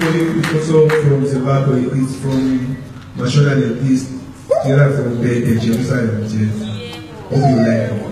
Philip also from Zimbabwe is from Mashonaland East, the other from the, Jerusalem. Hope you like